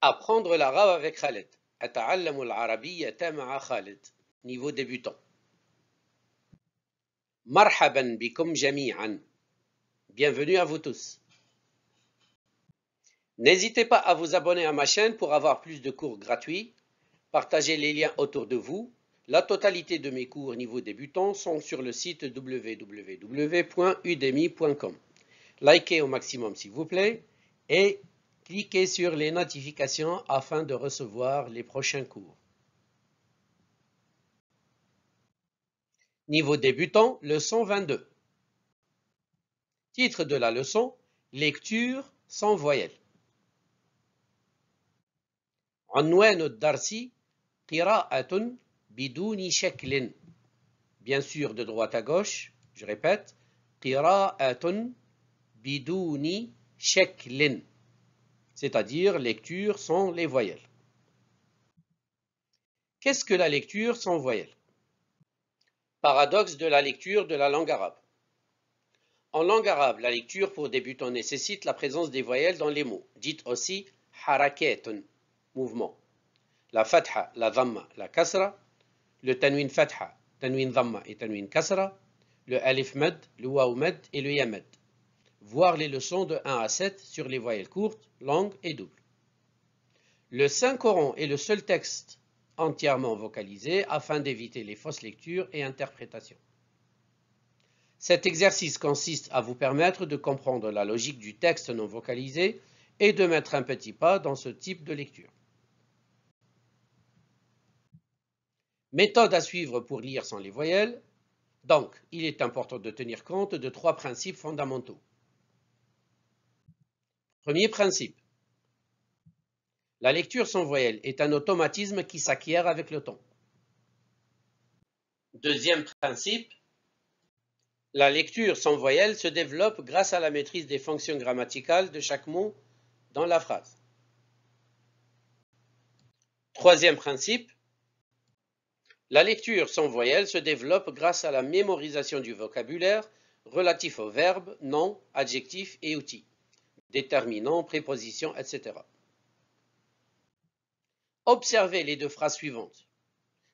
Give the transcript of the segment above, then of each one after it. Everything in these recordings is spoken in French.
Apprendre l'arabe avec Khaled. أتعلم العربية مع خالد. Niveau débutant. مرحبا بكم جميعا. Bienvenue à vous tous. N'hésitez pas à vous abonner à ma chaîne pour avoir plus de cours gratuits. Partagez les liens autour de vous. La totalité de mes cours niveau débutant sont sur le site www.udemy.com. Likez au maximum s'il vous plaît et cliquez sur les notifications afin de recevoir les prochains cours. Niveau débutant, leçon 22. Titre de la leçon Lecture sans voyelle. عنوان الدرس قراءة بدون شكل. Bien sûr, de droite à gauche, je répète, قراءة بدون شكل. C'est-à-dire lecture sans les voyelles. Qu'est-ce que la lecture sans voyelles? Paradoxe de la lecture de la langue arabe. En langue arabe, la lecture pour débutants nécessite la présence des voyelles dans les mots, dites aussi haraketun, mouvement. La fatha, la dhamma, la kasra, le tanwin fatha, tanwin dhamma et tanwin kasra, le alif mad, le waw mad et le yamad. Voir les leçons de 1 à 7 sur les voyelles courtes, longues et doubles. Le Saint-Coran est le seul texte entièrement vocalisé afin d'éviter les fausses lectures et interprétations. Cet exercice consiste à vous permettre de comprendre la logique du texte non vocalisé et de mettre un petit pas dans ce type de lecture. Méthode à suivre pour lire sans les voyelles. Donc, il est important de tenir compte de trois principes fondamentaux. Premier principe. La lecture sans voyelle est un automatisme qui s'acquiert avec le temps. Deuxième principe. La lecture sans voyelle se développe grâce à la maîtrise des fonctions grammaticales de chaque mot dans la phrase. Troisième principe. La lecture sans voyelle se développe grâce à la mémorisation du vocabulaire relatif aux verbes, noms, adjectifs et outils, déterminants, prépositions, etc. Observez les deux phrases suivantes.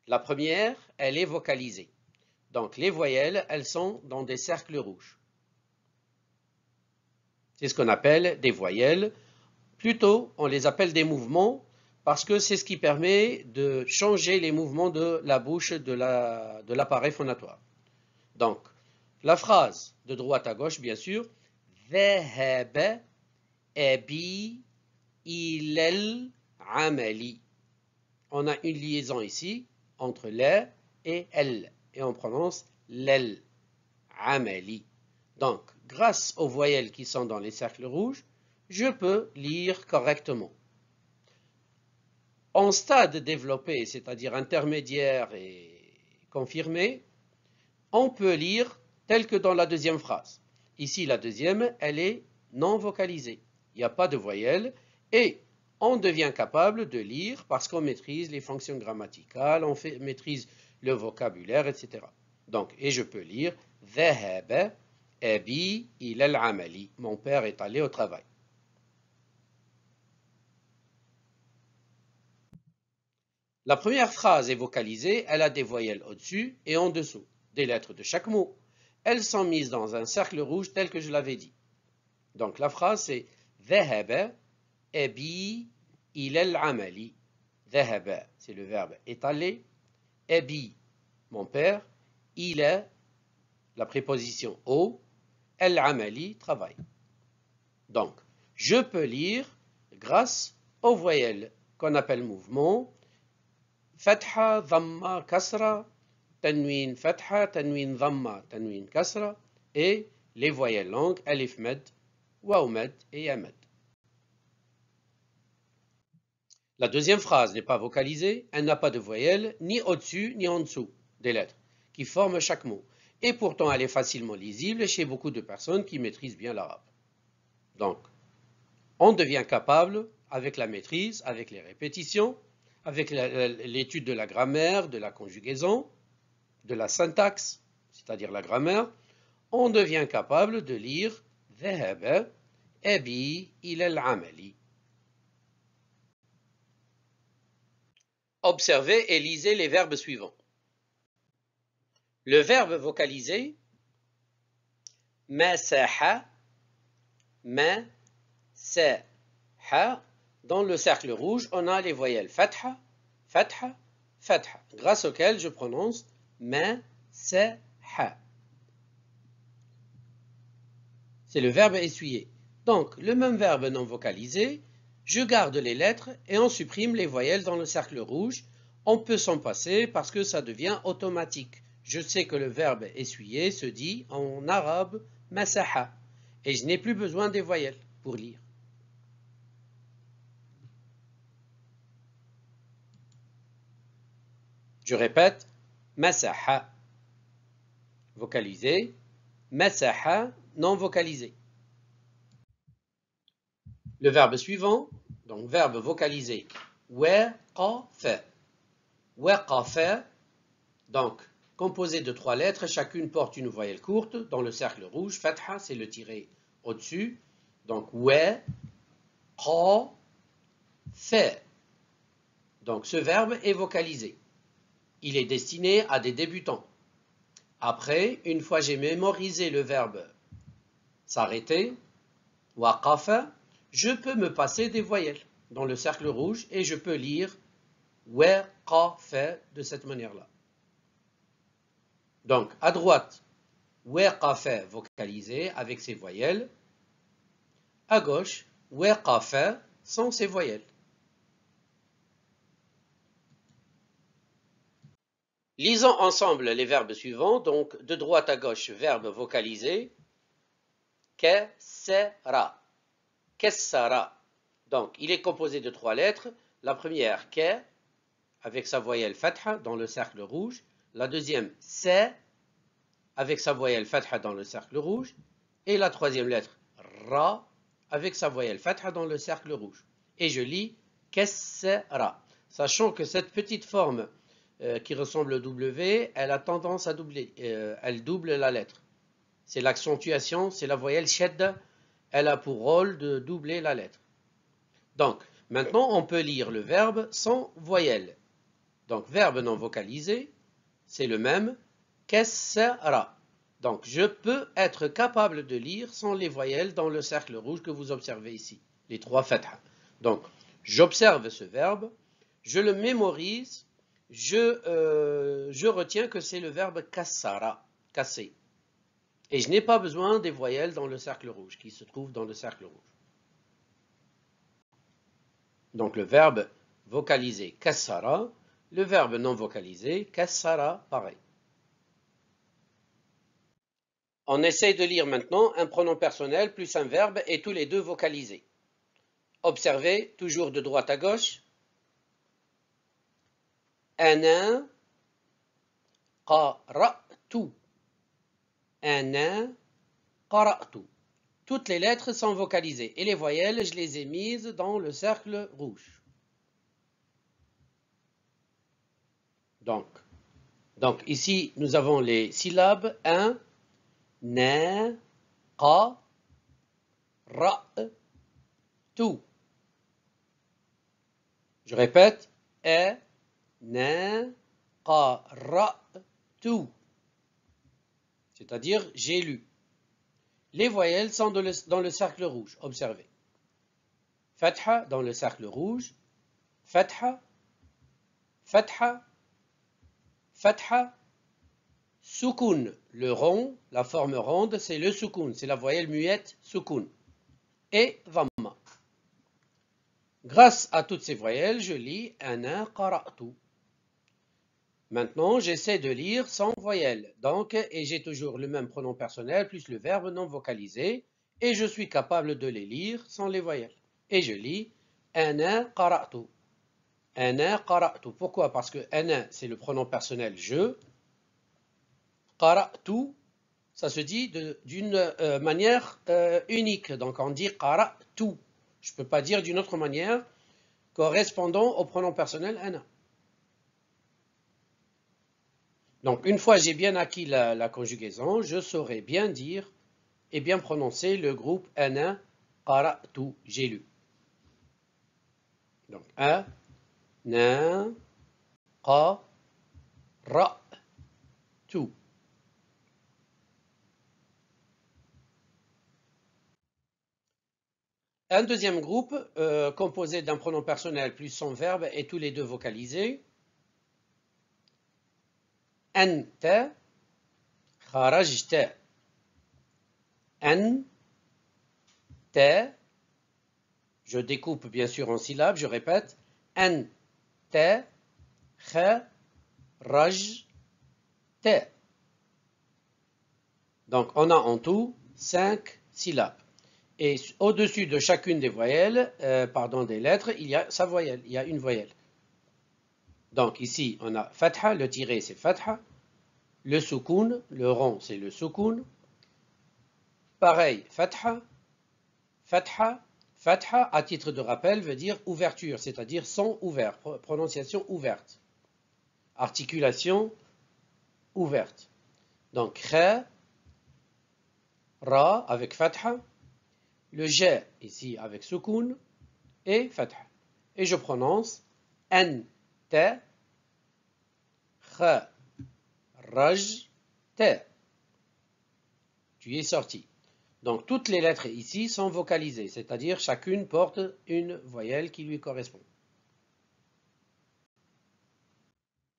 La première, elle est vocalisée. Donc les voyelles, elles sont dans des cercles rouges. C'est ce qu'on appelle des voyelles. Plutôt, on les appelle des mouvements parce que c'est ce qui permet de changer les mouvements de la bouche de l'appareil la, phonatoire. Donc, la phrase de droite à gauche, bien sûr, ذهب on a une liaison ici entre la et elle et on prononce l'el. Donc, grâce aux voyelles qui sont dans les cercles rouges, je peux lire correctement. En stade développé, c'est-à-dire intermédiaire et confirmé, on peut lire tel que dans la deuxième phrase. Ici, la deuxième, elle est non vocalisée Il n'y a pas de voyelle et on devient capable de lire parce qu'on maîtrise les fonctions grammaticales, on maîtrise le vocabulaire, etc. Donc, et je peux lire ذهب أبي إلى العمل. Mon père est allé au travail. La première phrase est vocalisée, elle a des voyelles au-dessus et en dessous, des lettres de chaque mot. Elles sont mises dans un cercle rouge tel que je l'avais dit. Donc la phrase c'est ذهب أبي إلى العمل. ذهب c'est le verbe étaler. أبي mon père. إلى la préposition au. العمل travail. Donc je peux lire grâce aux voyelles qu'on appelle mouvement فتحة ضمة كسرة تنوين فتحة تنوين ضمة تنوين كسرة et les voyelles longues alif med, Wahoumet et La deuxième phrase n'est pas vocalisée, elle n'a pas de voyelle, ni au-dessus ni en dessous des lettres, qui forment chaque mot. Et pourtant, elle est facilement lisible chez beaucoup de personnes qui maîtrisent bien l'arabe. Donc, on devient capable, avec la maîtrise, avec les répétitions, avec l'étude de la grammaire, de la conjugaison, de la syntaxe, c'est-à-dire la grammaire, on devient capable de lire « dhahaba » أبي إلى العمل. Observez et lisez les verbes suivants. Le verbe vocalisé masaha, ha. Dans le cercle rouge, on a les voyelles fatha, fatha, fatha, grâce auxquelles je prononce masaha. C'est le verbe essuyer. Donc, le même verbe non vocalisé, je garde les lettres et on supprime les voyelles dans le cercle rouge. On peut s'en passer parce que ça devient automatique. Je sais que le verbe essuyer se dit en arabe masaha et je n'ai plus besoin des voyelles pour lire. Je répète, masaha vocalisé, masaha non vocalisé. Le verbe suivant, donc verbe vocalisé, waqafa. Waqafa, donc composé de trois lettres, chacune porte une voyelle courte. Dans le cercle rouge, fatha, c'est le tiré au-dessus. Donc wa, fa. Donc ce verbe est vocalisé. Il est destiné à des débutants. Après, une fois j'ai mémorisé le verbe s'arrêter, waqafa, je peux me passer des voyelles dans le cercle rouge et je peux lire waqafa de cette manière-là. Donc, à droite, waqafa vocalisé avec ses voyelles. À gauche, waqafa sans ses voyelles. Lisons ensemble les verbes suivants. Donc, de droite à gauche, verbe vocalisé. Kessera. Kessara. Donc, il est composé de trois lettres. La première, ke, avec sa voyelle fatha dans le cercle rouge. La deuxième, se, avec sa voyelle fatha dans le cercle rouge. Et la troisième lettre, ra, avec sa voyelle fatha dans le cercle rouge. Et je lis kessera. Sachant que cette petite forme euh, qui ressemble au W, elle a tendance à doubler. Euh, elle double la lettre. C'est l'accentuation, c'est la voyelle shedda elle a pour rôle de doubler la lettre. Donc, maintenant, on peut lire le verbe sans voyelle. Donc, verbe non vocalisé, c'est le même kessara. Donc, je peux être capable de lire sans les voyelles dans le cercle rouge que vous observez ici, les trois fatha. Donc, j'observe ce verbe, je le mémorise, je, euh, retiens que c'est le verbe kassara, casser. Et je n'ai pas besoin des voyelles dans le cercle rouge, qui se trouvent dans le cercle rouge. Donc le verbe vocalisé kassara, le verbe non vocalisé kassara, pareil. On essaye de lire maintenant un pronom personnel plus un verbe et tous les deux vocalisés. Observez, toujours de droite à gauche. Ana qara'tu toutes les lettres sont vocalisées et les voyelles, je les ai mises dans le cercle rouge. Donc, ici, nous avons les syllabes un, na, qa, ra, tout. Je répète, e, na, qa, ra, tout c'est-à-dire j'ai lu. Les voyelles sont dans le, cercle rouge, observez. Fatha dans le cercle rouge, Fatha, Fatha, Fatha, Sukun, le rond, la forme ronde, c'est le Sukun, c'est la voyelle muette Sukun. Et Dhamma. Grâce à toutes ces voyelles, je lis Ana qara'tu. Maintenant, j'essaie de lire sans voyelle, donc, et j'ai toujours le même pronom personnel plus le verbe non vocalisé, et je suis capable de les lire sans les voyelles. Et je lis ana qara'tu. Ana qara'tu. Pourquoi? Parce que ana, c'est le pronom personnel je. Qara'tu, ça se dit d'une euh, manière euh, unique. Donc on dit qara'tu. Je ne peux pas dire d'une autre manière correspondant au pronom personnel ana. Donc, une fois j'ai bien acquis la, conjugaison, je saurai bien dire et bien prononcer le groupe ana qara'tu, j'ai lu. Donc, a, na, qa, ra, tout. Un deuxième groupe, euh, composé d'un pronom personnel plus son verbe et tous les deux vocalisés. Kharajta. An, ta. Je découpe bien sûr en syllabes, je répète. Raj, ta. Donc on a en tout cinq syllabes. Et au-dessus de chacune des voyelles, euh, pardon, des lettres, il y a sa voyelle, il y a une voyelle. Donc ici, on a fatha, le tiré c'est fatha, le soukoun, le rond c'est le soukoun. Pareil, fatha, fatha, fatha, à titre de rappel, veut dire ouverture, c'est-à-dire son ouvert, prononciation ouverte. Articulation ouverte. Donc, kha, ra avec fatha, le j ici avec soukoun et fatha. Et je prononce n, ta, Tu es sorti. Donc toutes les lettres ici sont vocalisées, c'est-à-dire chacune porte une voyelle qui lui correspond.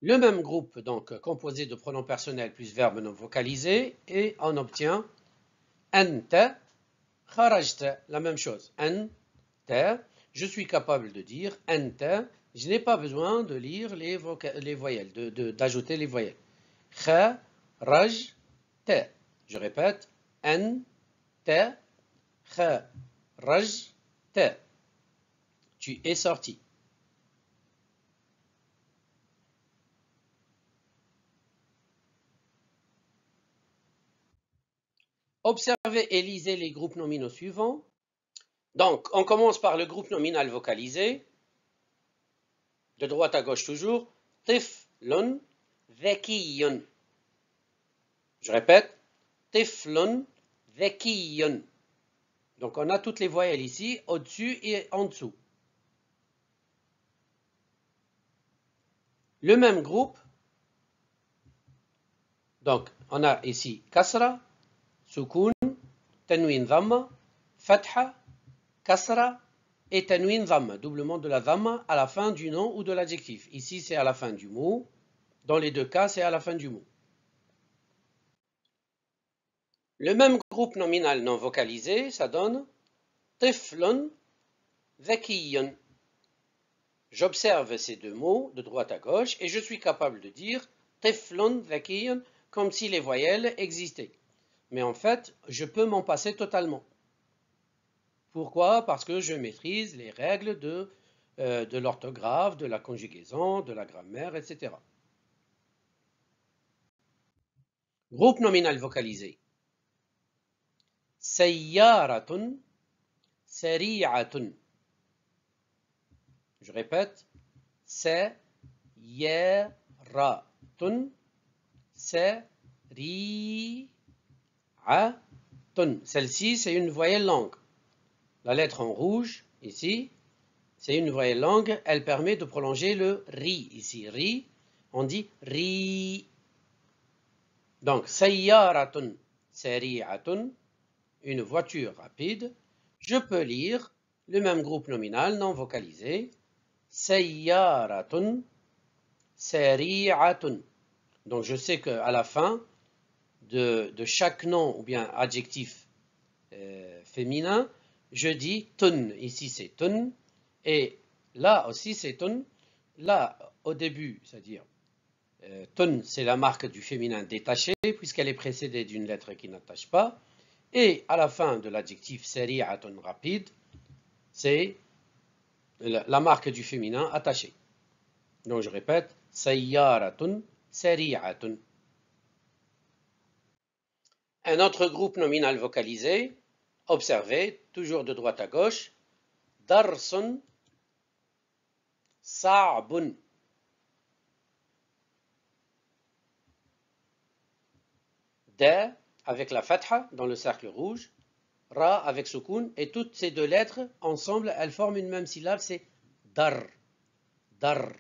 Le même groupe, donc composé de pronoms personnels plus verbes non vocalisés, et on obtient anta, Kharajta, la même chose. Anta, je suis capable de dire anta, je n'ai pas besoin de lire les, les voyelles, d'ajouter les voyelles. Kha, raj, ta. Je répète, an, ta, kha, raj, ta. Tu es sorti. Observez et lisez les groupes nominaux suivants. Donc, on commence par le groupe nominal vocalisé. De droite à gauche toujours. Tiflun, vekiyun. Je répète. Tiflun, vekiyun. Donc, on a toutes les voyelles ici, au-dessus et en dessous. Le même groupe. Donc, on a ici kasra, Sukun, tanwin dhamma, fatha, kasra et tanwin dhamma, doublement de la dhamma à la fin du nom ou de l'adjectif. Ici, c'est à la fin du mot. Dans les deux cas, c'est à la fin du mot. Le même groupe nominal non vocalisé, ça donne tiflun zakiyun. J'observe ces deux mots de droite à gauche et je suis capable de dire tiflun zakiyun comme si les voyelles existaient. Mais en fait, je peux m'en passer totalement. Pourquoi? Parce que je maîtrise les règles de, euh, l'orthographe, de la conjugaison, de la grammaire, etc. Groupe nominal vocalisé. Sayyaratun, sari'atun. Je répète. Sayyaratun, sari'atun. Celle-ci, c'est une voyelle longue. La lettre en rouge, ici, c'est une voyelle longue. Elle permet de prolonger le ri. Ici, ri, on dit ri. Donc, sayyaratun, sari'atun, une voiture rapide. Je peux lire le même groupe nominal non vocalisé. Sayyaratun, sari'atun. Donc, je sais qu'à la fin, de, chaque nom ou bien adjectif euh, féminin, je dis tun. Ici c'est tun. Et là aussi c'est tun. Là, au début, c'est-à-dire euh, tun, c'est la marque du féminin détaché, puisqu'elle est précédée d'une lettre qui n'attache pas. Et à la fin de l'adjectif seri'atun rapide, c'est la marque du féminin attaché. Donc je répète, sayyaratun, seri'atun. Un autre groupe nominal vocalisé, observez, toujours de droite à gauche, darsun, sa'bun. Da avec la fatha dans le cercle rouge, ra avec sukun, et toutes ces deux lettres, ensemble, elles forment une même syllabe, c'est dar, dar.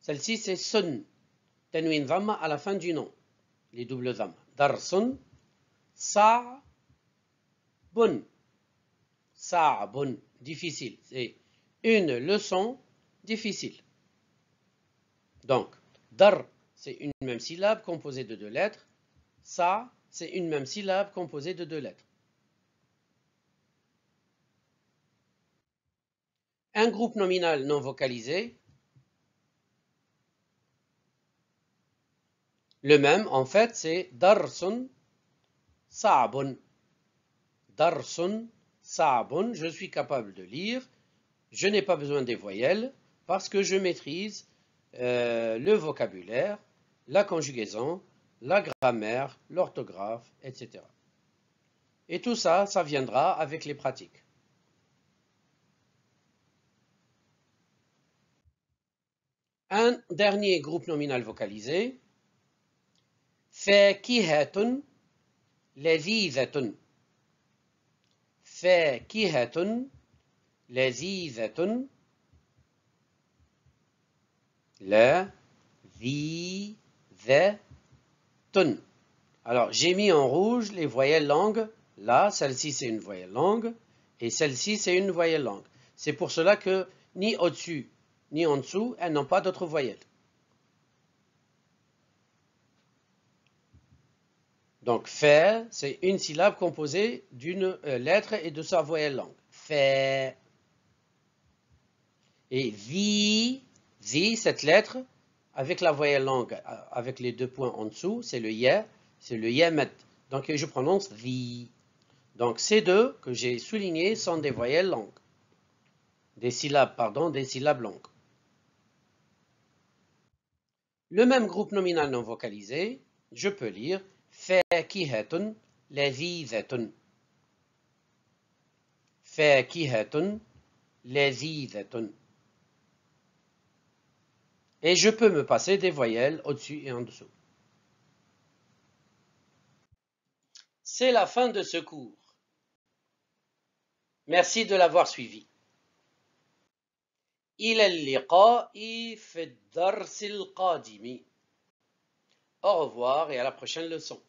Celle-ci, c'est sun. Tanwin dhamma à la fin du nom. Les doubles dhamma. Darsun, sa'bun. Sa'bun, difficile. C'est une leçon difficile. Donc, dar, c'est une même syllabe composée de deux lettres. Sa, c'est une même syllabe composée de deux lettres. Un groupe nominal non vocalisé, le même en fait c'est darsun sa'bun. Darsun sa'bun, je suis capable de lire, je n'ai pas besoin des voyelles parce que je maîtrise euh, le vocabulaire, la conjugaison, la grammaire, l'orthographe, etc. Et tout ça, ça viendra avec les pratiques. Un dernier groupe nominal vocalisé. فاكهة لذيذة فاكهة لذيذة لذيذة Alors, j'ai mis en rouge les voyelles longues. Là, celle-ci, c'est une voyelle longue. Et celle-ci, c'est une voyelle longue. C'est pour cela que ni au-dessus ni en dessous, elles n'ont pas d'autres voyelles. Donc, fait, c'est une syllabe composée d'une euh, lettre et de sa voyelle longue. Fait. Et vi, vi, cette lettre, avec la voyelle longue, euh, avec les deux points en dessous, c'est le yé, c'est le yemet. Donc, je prononce vi. Donc, ces deux que j'ai soulignés sont des voyelles longues. Des syllabes, pardon, des syllabes longues. Le même groupe nominal non vocalisé, je peux lire فاكهة لذيذة فاكهة لذيذة Et je peux me passer des voyelles au-dessus et en dessous. C'est la fin de ce cours. Merci de l'avoir suivi. إلى اللقاء في الدرس القادم. Au revoir et à la prochaine leçon.